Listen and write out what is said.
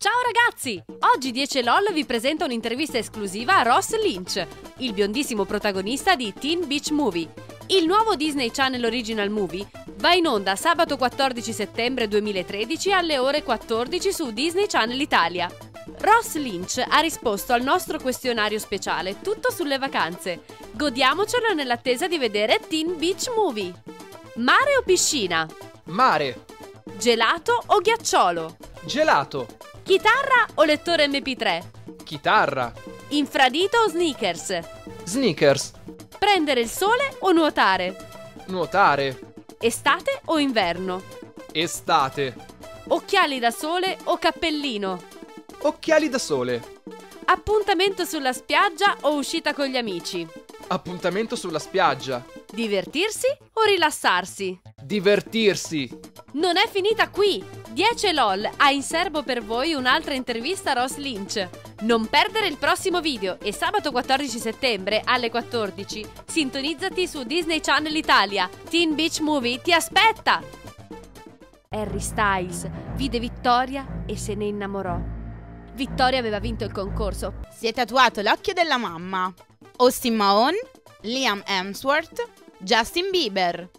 Ciao ragazzi! Oggi 10 LOL vi presenta un'intervista esclusiva a Ross Lynch, il biondissimo protagonista di Teen Beach Movie. Il nuovo Disney Channel Original Movie va in onda sabato 14 settembre 2013 alle ore 14 su Disney Channel Italia. Ross Lynch ha risposto al nostro questionario speciale tutto sulle vacanze. Godiamocelo nell'attesa di vedere Teen Beach Movie. Mare o piscina? Mare, Gelato o ghiacciolo? gelato, Chitarra o lettore MP3? chitarra, Infradito o sneakers? sneakers, Prendere il sole o nuotare? nuotare, Estate o inverno? estate, Occhiali da sole o cappellino? occhiali da sole, Appuntamento sulla spiaggia o uscita con gli amici? appuntamento sulla spiaggia, Divertirsi o rilassarsi? divertirsi. Non è finita qui! 10 LOL ha in serbo per voi un'altra intervista a Ross Lynch. Non perdere il prossimo video e sabato 14 settembre alle 14 sintonizzati su Disney Channel Italia. Teen Beach Movie ti aspetta! Harry Styles vide Vittoria e se ne innamorò. Vittoria aveva vinto il concorso. Si è tatuato l'occhio della mamma. Austin Mahone, Liam Hemsworth, Justin Bieber.